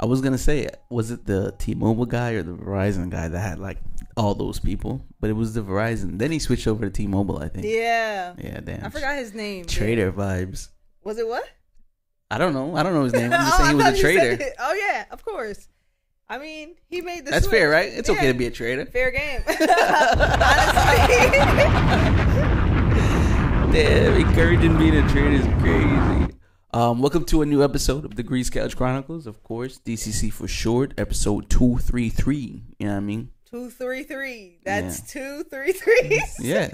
I was gonna say, was it the T-Mobile guy or the Verizon guy that had like all those people? But it was the Verizon. Then he switched over to T-Mobile, I think. Yeah. Yeah, damn. I forgot his name. Trader vibes. Was it what? I don't know. I don't know his name. I'm just Oh, saying he was a trader. Oh yeah, of course. I mean, he made the That's switch. fair, right? It's okay to be a trader. fair game. Honestly. Damn, encouraging being a trader is crazy. Um, welcome to a new episode of the Degrees Couch Chronicles, of course, DCC for short, episode two three three. You know what I mean? two three three. That's two three threes. Yeah,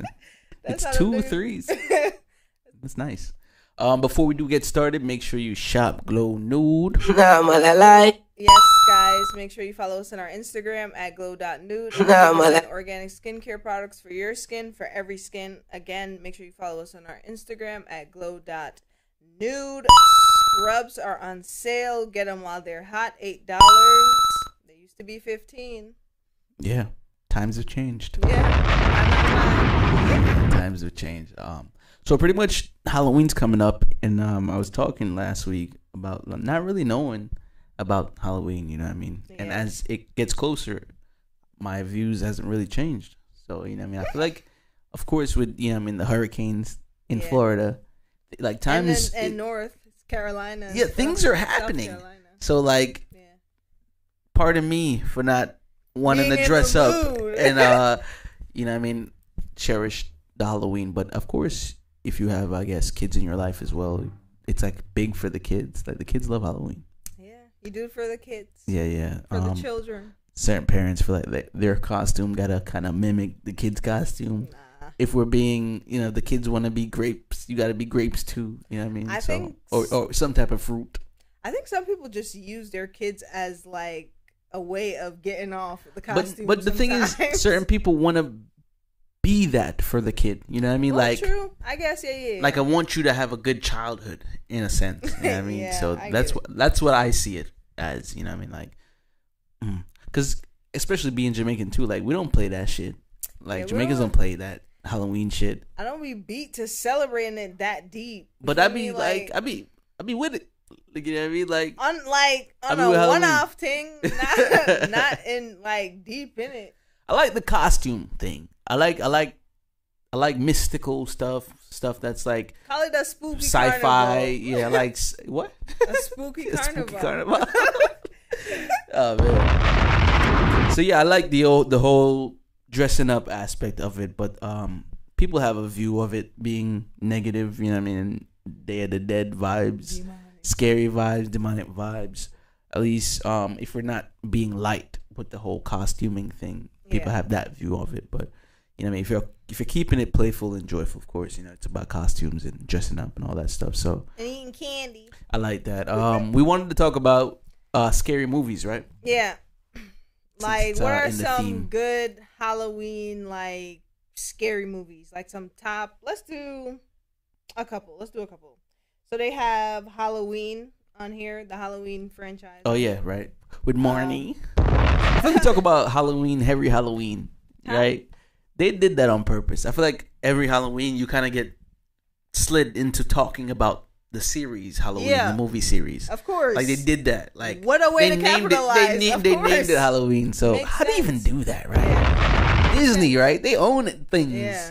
That's it's how two them niggas- threes. That's nice. Um, before we do get started, make sure you shop Glow Nude. Yes, guys, make sure you follow us on our Instagram at glow.nude. and organic skincare products for your skin, for every skin. Again, make sure you follow us on our Instagram at glow.nude. Nude scrubs are on sale. Get them while they're hot. $8. They used to be 15 Yeah, times have changed. Yeah. times have changed. Um, so pretty much Halloween's coming up, and um, I was talking last week about not really knowing about Halloween. You know what I mean? And as it gets closer, my views hasn't really changed. So you know what I mean? I feel like, of course, with you know I mean the hurricanes in Yeah. Florida, like time and then, is and it- North Carolina. Yeah, things are happening. So like Yeah. pardon me for not wanting Being to dress up and uh you know I mean cherish the Halloween but of course if you have I guess kids in your life as well it's like big for the kids like the kids love Halloween Yeah, you do it for the kids. yeah yeah For um the children. certain parents feel like their costume gotta kind of mimic the kids costume Nah. If we're being you know the kids want to be grapes you gotta be grapes too you know what I mean I so think or, or some type of fruit I think some people just use their kids as like a way of getting off the but costume. but the thing is certain people want to be that for the kid you know what I mean Well, like true. I guess yeah, yeah. like I want you to have a good childhood in a sense. You know what I mean? Yeah, so I that's what that's what I see it as. You know what I mean? Like, mm. because especially being Jamaican too, like we don't play that shit. Like Yeah, Jamaicans don't. don't play that Halloween shit. I don't be beat to celebrating it that deep. But I be like, I be I be with it. Like, you know what I mean? Like on like I on be with a one-off thing, not not in like deep in it. I like the costume thing. I like I like I like mystical stuff, stuff that's like Call it a spooky sci-fi. carnival. Yeah, like what? a spooky A carnival. spooky carnival. oh man. So yeah, I like the old, the whole dressing up aspect of it, but um, people have a view of it being negative. You know what I mean? Day of the Dead vibes, Demonic. scary vibes, demonic vibes. At least um, if we're not being light with the whole costuming thing, people Yeah. have that view of it. But you know, what I mean, if you're if you're keeping it playful and joyful, of course, you know, it's about costumes and dressing up and all that stuff. So And eating candy. I like that. Um, we wanted to talk about uh scary movies, right? Yeah. Like, what uh, are some good Halloween like scary movies? Like some top. Let's do a couple. Let's do a couple. So they have Halloween on here, the Halloween franchise. Oh yeah, right. With Um, Marnie. I feel like talk about Halloween, every Halloween, Huh? right? They did that on purpose. I feel like every Halloween you kind of get slid into talking about the series Halloween, Yeah. the movie series. Of course. Like they did that. Like What a way they to named capitalize. it. They named, they named it Halloween. So Makes how do you even do that, right? Yeah. Disney, right? They own things. Yeah.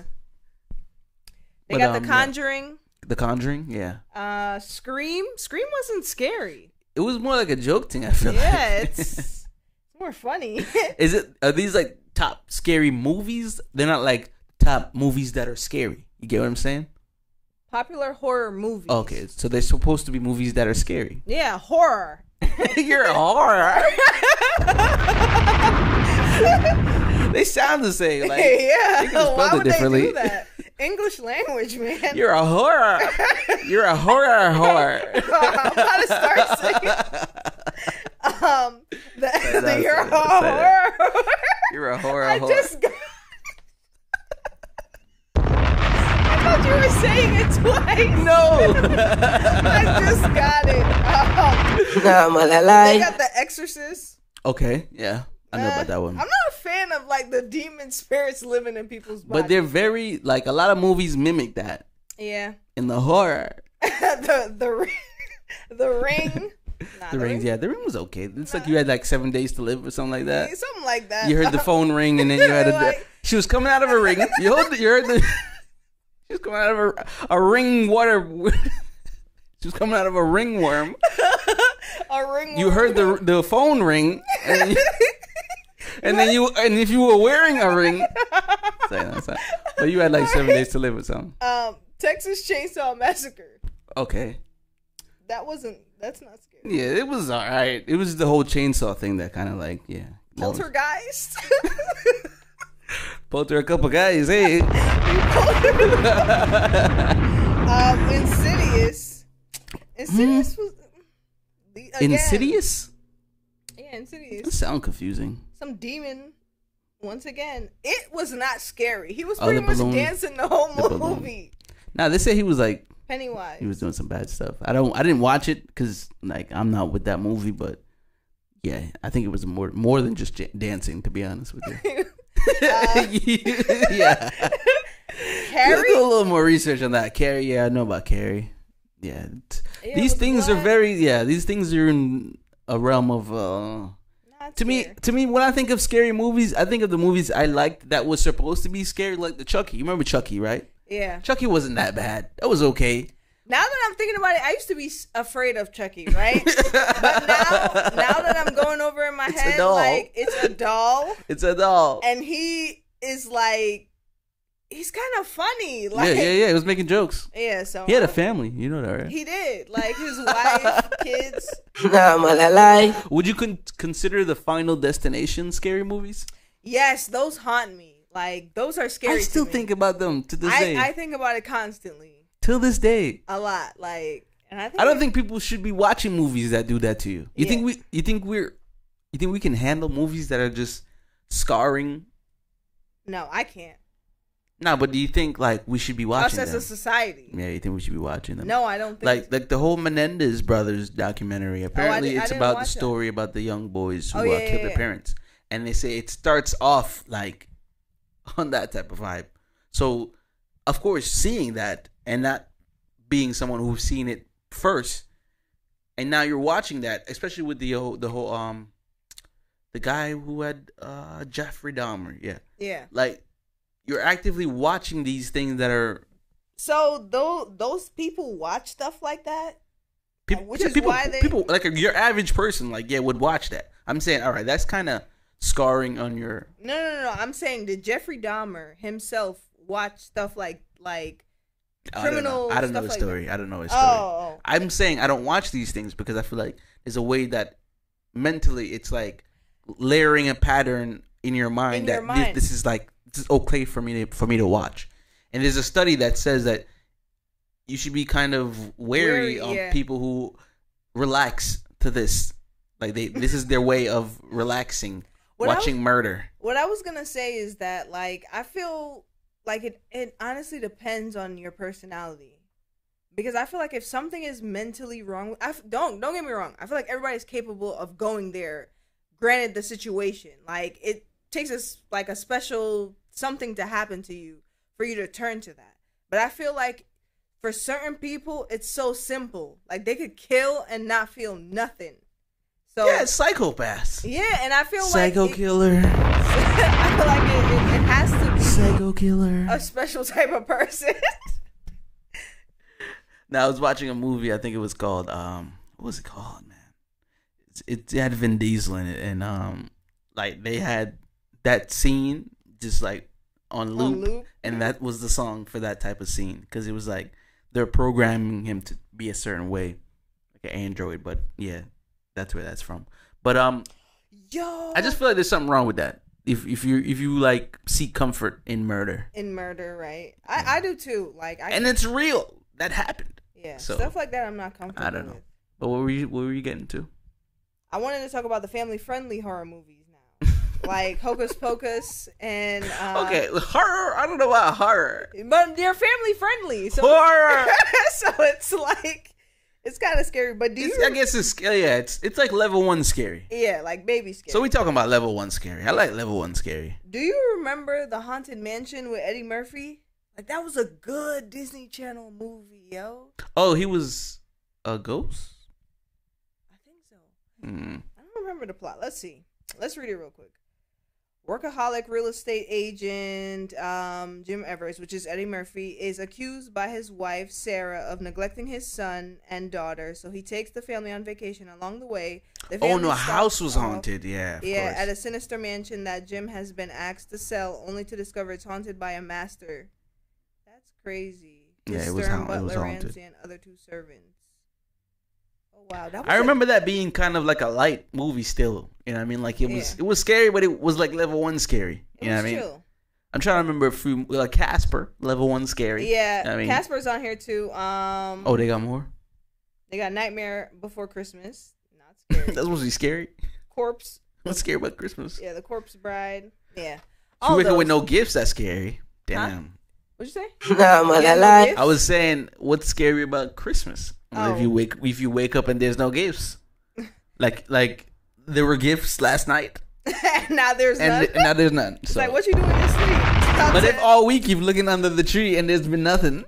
They But, got um, The yeah. Conjuring. The Conjuring, yeah. Uh, Scream. Scream wasn't scary. It was more like a joke thing. I feel Yeah, like. it's more funny. Is it? Are these like top scary movies? They're not like top movies that are scary. You get what I'm saying? Popular horror movies. Okay, so they're supposed to be movies that are scary. Yeah, horror. You're a horror. they sound the same. Like yeah. they could've spelled Why would they do that? English language, man. you're a horror. You're a horror horror. I'm about to start saying. Um, the, the you're a that, say that. horror. You're a horror I just got. I thought you were saying it twice. no. I just got it. Um, they got The Exorcist. okay, yeah, I know Uh, about that one. I'm not a fan of like the demon spirits living in people's bodies. But they're very like a lot of movies mimic that yeah. in the horror. the the re- The Ring. Nah, the, the ring, yeah, the ring was okay. It's nah. like you had like seven days to live or something like that. Yeah, something like that. You heard the phone ring, and then you had a. like, she was coming out of a ring. You heard the. You heard the. She was coming out of a, a ring water. she was coming out of a ringworm. a ringworm. You heard the the phone ring, and, you, and then you and if you were wearing a ring, say that, say, but you had like seven days to live or something. Um, Texas Chainsaw Massacre. Okay. That wasn't. That's not scary. Yeah, it was all right. It was the whole chainsaw thing that kind of like yeah. Poltergeist. Polter a couple guys, hey. um, Insidious. Insidious hmm? was again, Insidious. Yeah, Insidious. That sound confusing. Some demon. Once again, it was not scary. He was oh, pretty oh, much balloon, dancing the whole the movie. Now they say he was like Pennywise. He was doing some bad stuff. I don't. I didn't watch it because like I'm not with that movie. But yeah, I think it was more more than just dancing. To be honest with you. uh, yeah. Carrie. do a little more research on that. Carrie. Yeah, I know about Carrie. Yeah. yeah these things blood. are very. Yeah, these things are in a realm of. uh to me, to me, when I think of scary movies, I think of the movies I liked that was supposed to be scary, like the Chucky. You remember Chucky, right? Yeah. Chucky wasn't that bad. That was okay. Now that I'm thinking about it, I used to be afraid of Chucky, right? but now, now that I'm going over in my it's head, like it's a doll. It's a doll, and he is like, he's kind of funny. Like, yeah, yeah, yeah. He was making jokes. Yeah, so he had a family. You know that, right? He did. Like his wife, kids. Would you con- consider the Final Destination scary movies? Yes, those haunt me. Like those are scary. I still think about them to this I, day. I think about it constantly. Till this day. A lot. Like and I think I don't think people should be watching movies that do that to you. You yeah. think we you think we're you think we can handle movies that are just scarring? No, I can't. No, but do you think like we should be watching us as them? a society? Yeah, you think we should be watching them? No, I don't think like like the whole Menendez brothers documentary. Apparently, oh, did, it's about the story that. about the young boys who oh, yeah, uh, killed yeah, their parents, and they say it starts off like on that type of vibe. So, of course, seeing that and not being someone who's seen it first, and now you're watching that, especially with the the whole um, the guy who had uh Jeffrey Dahmer, yeah, yeah, like you're actively watching these things that are. So those those people watch stuff like that. People, which is people, why they people like your average person, like yeah, would watch that. I'm saying, all right, that's kind of scarring on your. No, no, no, no. I'm saying did Jeffrey Dahmer himself watch stuff like like criminal? I don't know, I don't know his oh, story. I don't know his story. Oh, I'm saying I don't watch these things because I feel like there's a way that mentally it's like layering a pattern in your mind in that your mind. This, this, is like this is okay for me to for me to watch. And there's a study that says that you should be kind of wary, of yeah. people who relax to this. Like they this is their way of relaxing what watching was, murder. What I was gonna say is that like I feel like it it honestly depends on your personality. Because I feel like if something is mentally wrong, I don't don't get me wrong. I feel like everybody's capable of going there. Granted, the situation like it takes us like a special something to happen to you for you to turn to that. But I feel like for certain people, it's so simple. Like they could kill and not feel nothing. So yeah, psychopaths. Yeah, and I feel Psycho like Psycho killer. I feel like it, it, it, has to be Psycho killer. A special type of person. now I was watching a movie. I think it was called um, what was it called, man? It, it had Vin Diesel in it, and um, like they had that scene just like on loop, on loop, and that was the song for that type of scene because it was like they're programming him to be a certain way, like an android. But yeah, that's where that's from. But um, yo, I just feel like there's something wrong with that. If if you if you like seek comfort in murder, in murder, right? I yeah. I do too. Like, I and it's real. That happened. Yeah, so, stuff like that. I'm not comfortable. I don't know. With. But what were you what were you getting to? I wanted to talk about the family friendly horror movies now, like Hocus Pocus and uh, okay horror. I don't know about horror, but they're family friendly. So horror. so it's like it's kind of scary, but do you? I guess it's yeah. It's it's like level one scary. Yeah, like baby scary. So we talking about level one scary. I like level one scary. Do you remember the Haunted Mansion with Eddie Murphy? Like that was a good Disney Channel movie, yo. Oh, he was a ghost. I think so. Mm. I don't remember the plot. Let's see. Let's read it real quick. Workaholic real estate agent um, Jim Evers, which is Eddie Murphy, is accused by his wife Sarah of neglecting his son and daughter. So he takes the family on vacation. Along the way, the Oh no, a house was off- haunted. Yeah, of yeah, course. at a sinister mansion that Jim has been asked to sell, only to discover it's haunted by a master. That's crazy. Yeah, it was hau- it was haunted. Ramsley and other two servants. Wow, that was I a- remember that being kind of like a light movie still. You know what I mean? Like it was Yeah. it was scary, but it was like level one scary. it You know what I mean? chill. I'm trying to remember if we like Casper, level one scary. Yeah, I mean- Casper's on here too. Um, Oh, they got more? they got Nightmare Before Christmas. Not scary. That's supposed to be scary. corpse. What's scary about Christmas? Yeah, the Corpse Bride. Yeah. All you wake up with no gifts, that's scary. Damn. What'd you say? Nah, man, I no I was saying, what's scary about Christmas? Oh. If you oh. wake if you wake up and there's no gifts, like like there were gifts last night now there's and, none. th- now there's none. it's So. like what you doing in your sleep? Stop but if all week you're looking under the tree and there's been nothing,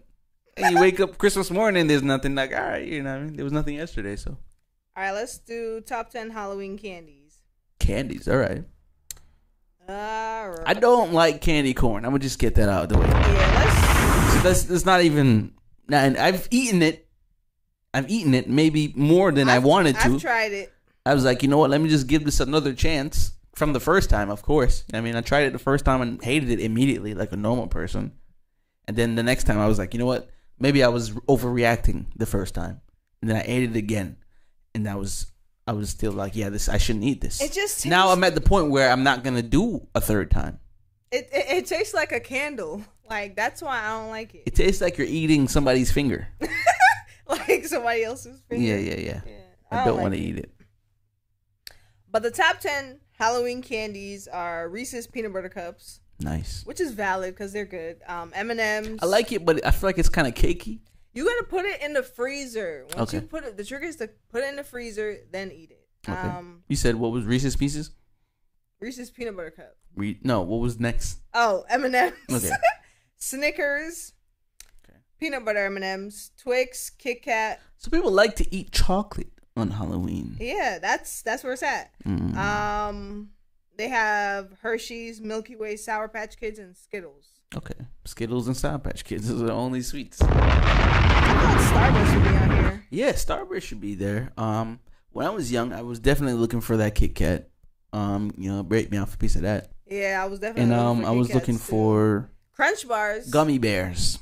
and you wake up Christmas morning, there's nothing. Like all right, you know, what I mean, there was nothing yesterday. So All right, let's do top ten Halloween candies. candies, all right. All right. I don't like candy corn. I'm gonna just get that out of the way. Yeah, So that's that's not even. And I've eaten it. I've eaten it maybe more than I I've- wanted to. I've tried it. I was like, you know what? Let me just give this another chance from the first time. Of course, I mean, I tried it the first time and hated it immediately, like a normal person. And then the next time, I was like, you know what? Maybe I was overreacting the first time, and then I ate it again, and that was, I was still like, yeah, this I shouldn't eat this. It just now I'm at the point where I'm not gonna do a third time. It, it it tastes like a candle. Like that's why I don't like it. It tastes like you're eating somebody's finger. like somebody else's finger. Yeah, yeah, yeah. Yeah, I don't like want to eat it. But the top ten Halloween candies are Reese's peanut butter cups, Nice. which is valid because they're good. Um, M and M's. I like it, but I feel like it's kind of cakey. You gotta put it in the freezer. Once Okay. you put it, the trick is to put it in the freezer, then eat it. Okay. Um, You said what was Reese's Pieces? Reese's peanut butter cup. Re- no, what was next? Oh, M and M's. Okay. Snickers. Okay. Peanut butter M and M's. Twix. Kit Kat. So people like to eat chocolate on Halloween. Yeah, that's that's where it's at. Mm. Um, they have Hershey's, Milky Way, Sour Patch Kids, and Skittles. Okay. Skittles and Sour Patch Kids are the only sweets. I thought Starburst would be on here. Yeah, Starburst should be there. Um, when I was young, I was definitely looking for that Kit Kat. Um, you know, break me off a piece of that. Yeah, I was definitely. And um, I was looking too. for Crunch bars. gummy bears.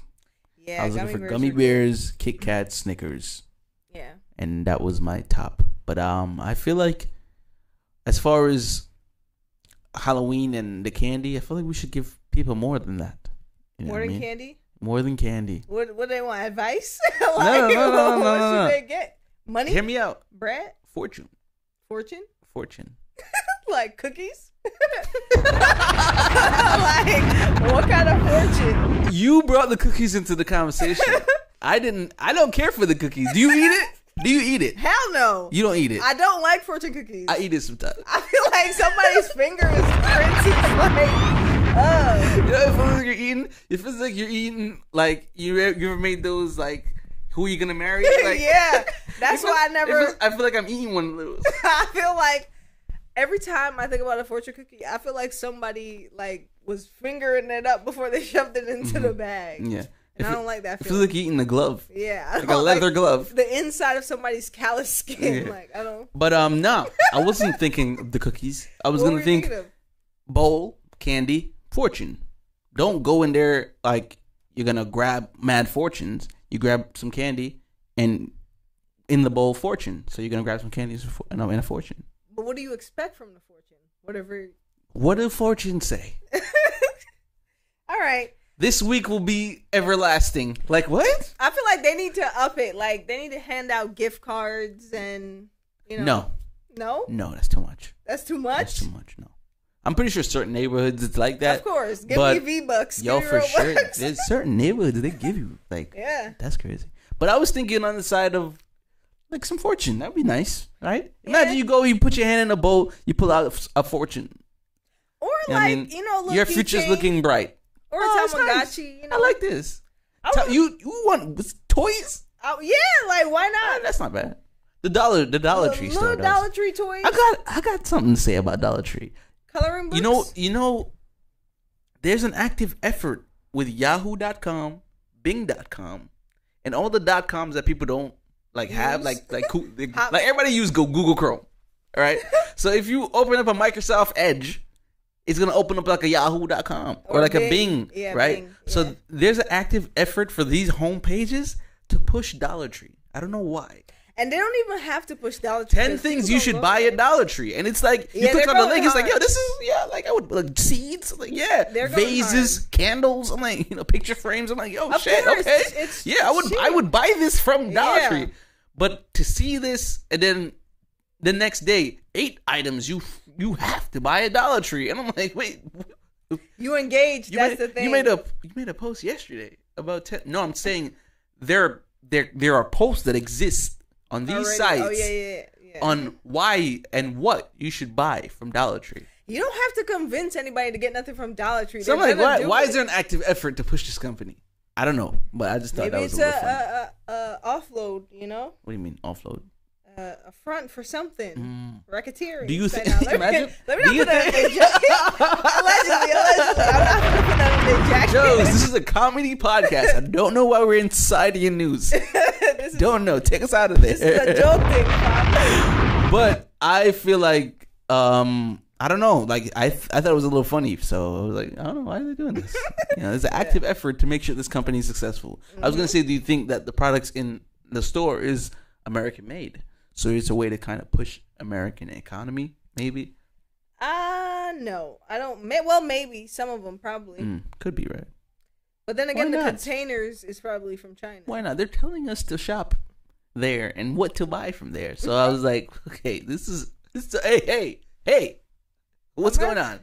Yeah, I was looking for bears gummy bears, Kit Kat, Snickers. Yeah. and that was my top. But um, I feel like as far as Halloween and the candy, I feel like we should give people more than that. You know More what I than mean? candy. More than candy. What what do they want? Advice? no, no, no, no, what no, no. should they get? Money? Hear me out. Bread? Fortune, Fortune? fortune. Like cookies? like what kind of fortune? You brought the cookies into the conversation. I didn't. I don't care for the cookies. Do you eat it? Do you eat it? Hell no. You don't eat it. I don't like fortune cookies. I eat it sometimes. I feel like somebody's finger is printed like uh You know, it feels like you're eating. It feels like you're eating like you. You ever made those like who are you gonna marry? Like, yeah. That's why I never feels- I feel like I'm eating one of those. I feel like every time I think about a fortune cookie, I feel like somebody like was fingering it up before they shoved it into the bag. Mm-hmm. Yeah. And It I don't like that It feels like eating the glove, yeah. I like a leather like glove. the inside of somebody's callous skin. Yeah. Like I don't But um, no, I wasn't thinking of the cookies. I was what gonna think bowl, candy, fortune. Don't go in there like you're gonna grab mad fortunes. You grab some candy and in the bowl fortune. So you're gonna grab some candies and a, and a fortune. But what do you expect from the fortune? Whatever What did fortune say? All right. This week will be everlasting. Like what? I feel like they need to up it. Like they need to hand out gift cards and you know No, No? no, that's too much. That's too much? That's too much. No, I'm pretty sure certain neighborhoods it's like that. of course. Give me V Bucks. Yo, for sure. There's certain neighborhoods they give you like yeah. that's crazy. But I was thinking on the side of like some fortune. That'd be nice, right? Imagine you go, you put your hand in a bowl, you pull out a fortune. Or I like, mean, you know, Your future's looking bright. or Oh, a nice. Tamagotchi, you know. I like this. I would- you you want toys? Oh, yeah, like why not? Ah, that's not bad. The dollar, the Dollar Tree little store. Does. Dollar Tree toys. I got, I got something to say about Dollar Tree. Coloring books. You know, you know, there's an active effort with Yahoo.com, Bing.com, and all the dot coms that people don't like have, Use? like like coo- they- like everybody use go Google Chrome, all right? so if you open up a Microsoft Edge, it's gonna open up like a Yahoo.com or, Or like a Bing. Bing, Yeah, right? Bing, So there's an active effort for these home pages to push Dollar Tree. I don't know why. And they don't even have to push Dollar Tree. Ten things you should buy at Dollar Tree, and it's like you Yeah, click on the link. It's like, yo, this is yeah, like I would like seeds, like yeah, They're vases, hard. candles. I'm like, you know, picture frames. I'm like, yo, Of shit, course, okay, it's- it's yeah, I would, I would buy this from Dollar Yeah. Tree, but to see this and then the next day, eight items you you have to buy at Dollar Tree, and I'm like, wait, You engaged. you that's made, the thing. you made a you made a post yesterday about ten. No, I'm saying there there there are posts that exist on these Already. Oh, sites Oh yeah, yeah, yeah. on why and what you should buy from Dollar Tree. You don't have to convince anybody to get nothing from Dollar Tree. So I'm They're like, why, why is there an active effort to push this company? I don't know, but I just thought Maybe that was it's a a, little funny. a, a, a offload. You know, what do you mean offload? Uh, a front for something. Mm. Racketeering. Do you Say, think- now, let, me, let me not put that in think- their jacket. allegedly, allegedly. I'm not gonna put that in. Joe's, this is a comedy podcast. I don't know why we're inside your news. this is, Don't know. Take us out of there. this is a joke thing. But I feel like um I don't know. Like I th- I thought it was a little funny, so I was like, I don't know why are they doing this. you know, there's an active effort to make sure this company is successful. I was gonna say, do you think that the products in the store is American made? So it's a way to kind of push American economy, maybe. Uh no, I don't. May, well, maybe some of them probably, Mm, could be right. but then again, the containers is probably from China. Why not? They're telling us to shop there and what to buy from there. So I was like, okay, this is this. Is, hey, hey, hey, what's going on?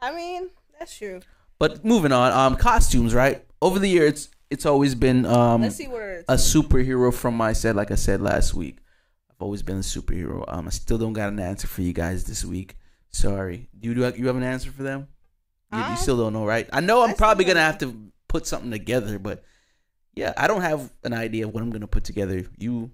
I mean, that's true. But moving on, um, costumes, right? Over the years, it's, it's always been um Let's see what a superhero from my set. Like I said last week, I've always been a superhero. Um, I still don't got an answer for you guys this week. Sorry. Do you do you have an answer for them? You, you Um, still don't know, right? I know I'm I probably gonna have to put something together, but yeah, I don't have an idea of what I'm gonna put together. You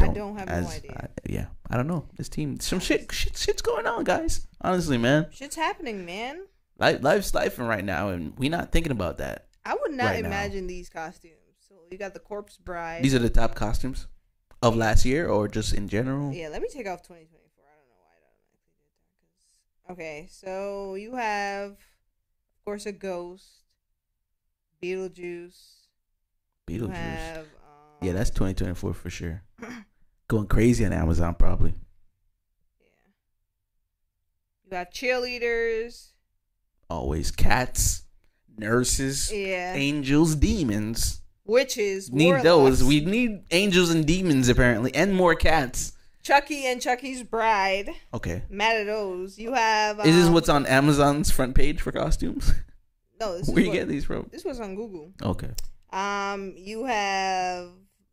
I don't, don't have no idea. I- yeah, I don't know. This team, some shit, shit, shit's going on, guys. Honestly, man, Shit's happening, man. life, life's life right now, and we're not thinking about that. I would not Right now. imagine these costumes. So you got the corpse bride. These are the top costumes of last year, or just in general. yeah, let me take off 2024. I don't know why I don't automatically did that. Okay, so you have, of course, a ghost, Beetlejuice. Beetlejuice. have, um, Yeah, that's 2024 for sure. Going crazy on Amazon, probably. yeah. You got cheerleaders. Always cats, nurses, Yeah. angels, demons. Witches. Need warlocks. those. We need angels and demons apparently, and more cats. Chucky and Chucky's bride. Okay. Mad at those. You have. Is this um, what's on Amazon's front page for costumes? No, this Where you what, get these from? This was on Google. Okay. Um, you have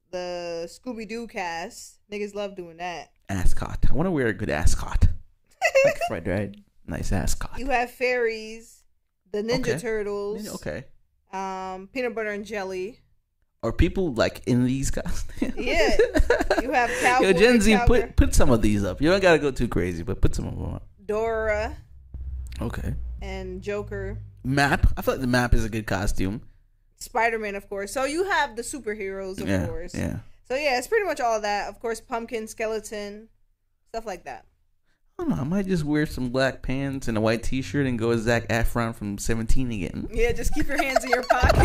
the Scooby Doo cast. Niggas love doing that. Ascot. I want to wear a good ascot. like Fred, right? Nice ascot. You have fairies, the Ninja Okay. Turtles. Okay. Um, peanut butter and jelly. Are people like in these costumes? Yeah. You have cowboy. Yo, Gen Z, put put some of these up. You don't gotta go too crazy, but put some of them up. Dora Okay. and Joker. Map. I feel like the map is a good costume. Spider Man, of course. So you have the superheroes, of yeah. course. Yeah. So yeah, it's pretty much all that. Of course, pumpkin, skeleton, stuff like that. I don't know. I might just wear some black pants and a white T-shirt and go as Zac Efron from Seventeen again. Yeah, just keep your hands in your pocket.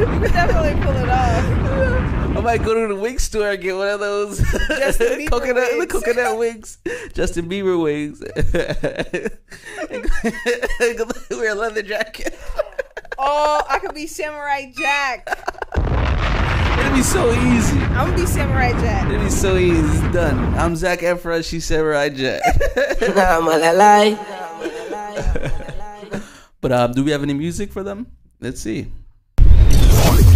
you could definitely pull it off. I might go to the wig store and get one of those Justin Bieber coconut, the coconut wigs, Justin Bieber wigs. And wear a leather jacket. Oh, I could be Samurai Jack. It'd be so easy. I'm gonna be Samurai Jack. It'd be so easy. It's done. I'm Zac Efron. She's Samurai Jack. nah, I'm gonna lie. but um, do we have any music for them? Let's see. Music,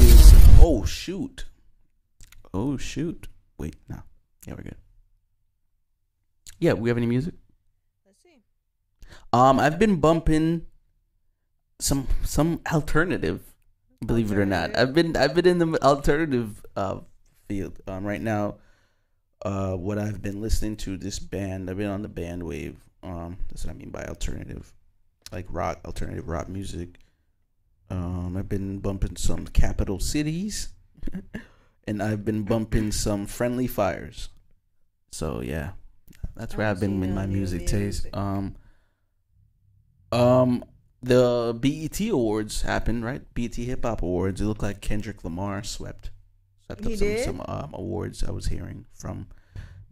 music. Oh shoot! Oh shoot! Wait, no. Yeah, we're good. Yeah, we have any music? Let's see. Um, I've been bumping some some alternative. Believe it or not, I've been I've been in the alternative uh, field um, right now. Uh, what I've been listening to this band, I've been on the band wave. Um, that's what I mean by alternative, like rock, alternative rock music. Um, I've been bumping some capital cities, and I've been bumping some friendly fires. So yeah, that's where I've been in my music taste. Um, um, the BET Awards happened, right? BET Hip Hop Awards. It looked like Kendrick Lamar swept swept up some, some um, awards. I was hearing from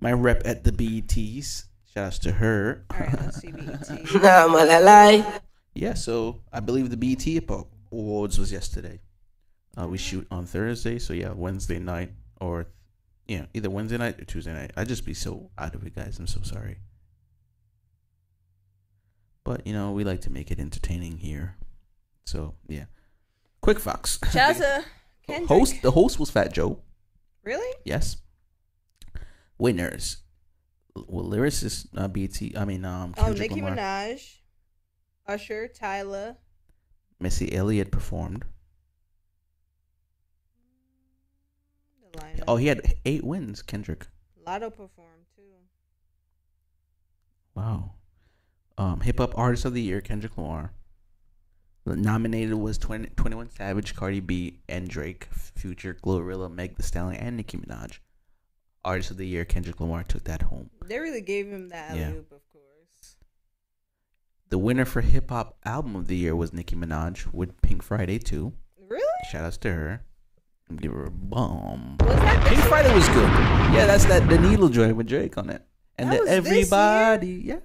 my rep at the BETs. Shouts to her. All right, let's see BET. yeah, so I believe the BET Hip Hop Awards was yesterday. Uh, we shoot on Thursday, so yeah, Wednesday night or you know either Wednesday night or Tuesday night. I just be so out of it, guys. I'm so sorry. But you know we like to make it entertaining here, so yeah. Quick Fox. Chaza. host. The host was Fat Joe. Really? Yes. Winners. Well, lyricist, uh, BT. I mean, um. Oh, Kendrick oh, Nicki Lamar. Minaj, Usher, Tyler. Missy Elliott performed. Oh, he had eight wins, Kendrick. Latto performed too. Wow. Um, Hip Hop Artist of the Year, Kendrick Lamar. The nominated was 20, 21 Savage, Cardi B, and Drake, Future, Glorilla, Meg Thee Stallion, and Nicki Minaj. Artist of the Year, Kendrick Lamar took that home. They really gave him that yeah. loop, of course. The winner for Hip Hop Album of the Year was Nicki Minaj with Pink Friday 2. Really? Shout outs to her. Give her a bomb. Pink Friday was good. Yeah, that's that the needle joint with Drake on it. And that the everybody, yeah.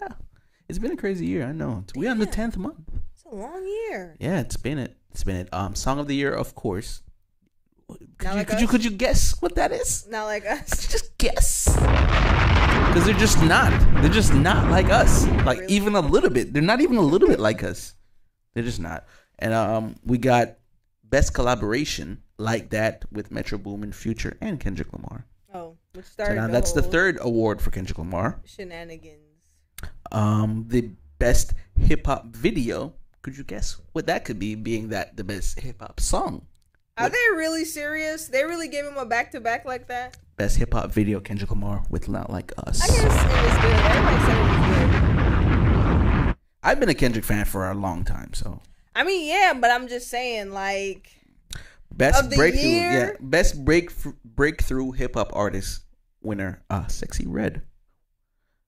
It's been a crazy year. I know. We're on the tenth month. It's a long year. Yeah, it's been it. It's been it. Um, song of the year, of course. Could, you, like could you could you guess what that is? Not like us. just guess. Because they're just not. They're just not like us. Like really? even a little bit. They're not even a little bit like us. They're just not. And um, we got best collaboration like that with Metro Boomin, Future, and Kendrick Lamar. Oh, which started. So now that's the third award for Kendrick Lamar. Shenanigans. Um, the best hip hop video. Could you guess what that could be? Being that the best hip hop song. Are they really serious? They really gave him a back to back like that? Best hip hop video, Kendrick Lamar with Not Like Us. I guess it was good. Everybody said it was good. I've been a Kendrick fan for a long time, so. I mean, yeah, but I'm just saying, like. Best breakthrough, year? yeah. Best break breakthrough hip hop artist winner, uh, Sexyy Red.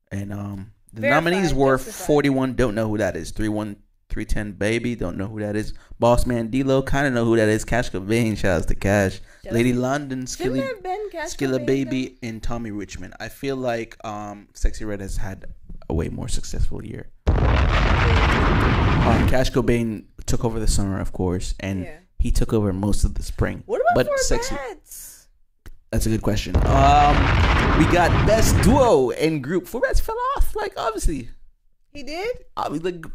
And um, the Verified, nominees were justified. 41. Don't know who that is. 31 310 Baby, don't know who that is. BossMan Dlow, kind of know who that is. Cash Cobain, out to Cash. Lady London, Skilla Baby, though? and Tommy Richman. I feel like um, Sexyy Red has had a way more successful year. Um, Cash Cobain took over the summer, of course, and yeah. he took over most of the spring. What about but Sexy? Bats? That's a good question. Um, we got best duo and group. Four Bats fell off, like obviously. He did. I mean, like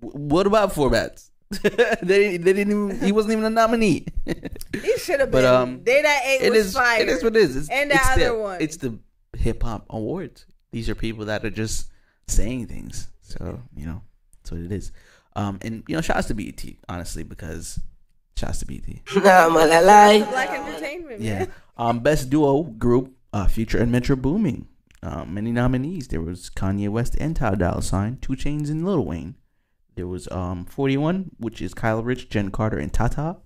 what about formats? they, they didn't even. He wasn't even a nominee. he should have been. But um, Day That Eight it was is, fire. It is what it is. It's, and the it's other the, one. It's the hip hop awards. These are people that are just saying things. So you know, that's what it is. Um, and you know, shouts to BET honestly because shouts to BET. Black entertainment. Yeah. Um, best duo group, uh, Future and Metro Boomin. Um, many nominees. There was Kanye West and Ty Dolla Sign, 2 Chainz and Lil Wayne. There was um 41, which is Kyle Richh, Jenn Carter, and Tata.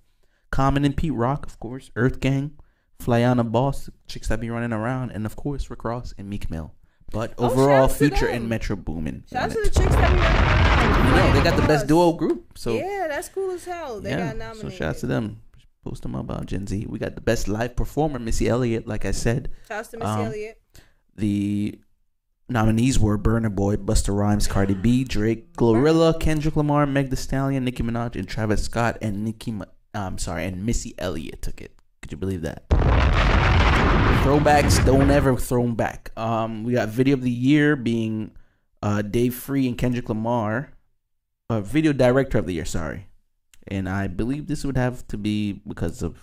Common and Pete Rock, of course. EarthGang, Flyana Boss, chicks that be running around, and of course Rick Ross and Meek Mill. But oh, overall, Future and Metro Boomin. Shout out to the chicks that running around. You know, they got the best duo group. So yeah, that's cool as hell. They yeah, got nominated. So shout out to them. Post them about Gen Z. We got the best live performer, Missy Elliott. Like I said, shout out to Missy um, Elliott. The Nominees were Burna Boy, Busta Rhymes, Cardi B, Drake, Glorilla, Kendrick Lamar, Meg Thee Stallion, Nicki Minaj, and Travis Scott, and Nicki. I'm sorry, and Missy Elliott took it. Could you believe that? Throwbacks don't ever throw them back. Um, we got video of the year being uh, Dave Free and Kendrick Lamar. Uh, video director of the year, sorry, and I believe this would have to be because of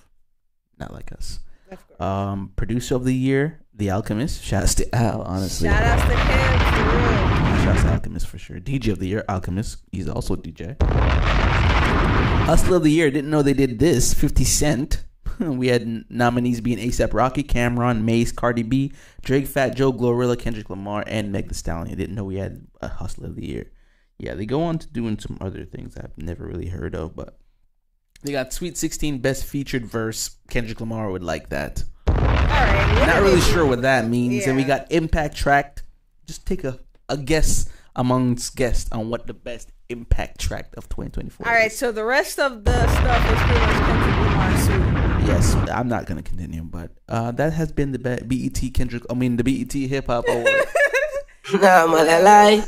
not like us. Um, producer of the year, The Alchemist. Shouts to Al, honestly. Shout outs to him, for real. Shouts to Alchemist for sure. DJ of the year, Alchemist. He's also DJ. Hustler of the year. Didn't know they did this. Fifty Cent. we had nominees being ASAP Rocky, Cam'ron, Mase, Cardi B, Drake, Fat Joe, Glorilla, Kendrick Lamar, and Meg Thee Stallion. I Didn't know we had a Hustler of the year. Yeah, they go on to doing some other things I've never really heard of, but they got Sweet 16 Best Featured Verse. Kendrick Lamar would like that. All right. Not really sure what that means. And we got Impact Track. Just take a, a guess amongst guests on what the best Impact Track of 2024 All right. is. So the rest of the stuff is pretty much Kendrick Lamar suit. Yes, I'm not gonna continue, but uh, that has been the be- BET Kendrick. I mean, the BET Hip Hop Award. Nah, malalai.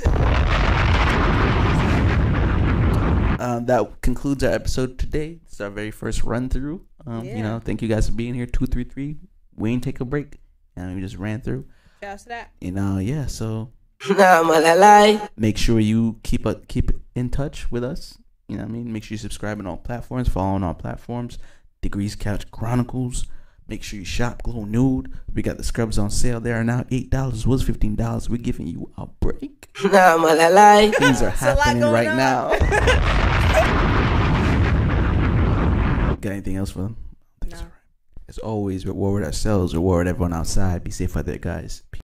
um, that concludes our episode today. It's our very first run through. Um, Yeah. You know, thank you guys for being here. Two, three, three. We ain't take a break, and we just ran through. Just that. You know, yeah. So Nah, malalai. make sure you keep a, keep in touch with us. You know what I mean? Make sure you subscribe on all platforms, follow on all platforms. Degrees Couch Chronicles. Make sure you shop Glow Nude. We got the scrubs on sale. They are now eight dollars. Was fifteen dollars. We're giving you a break. Nah, malalai. Things are It's a lot happening right on. now. got anything else for them? I think it's No. As always, reward ourselves, reward everyone outside. Be safe out there, guys.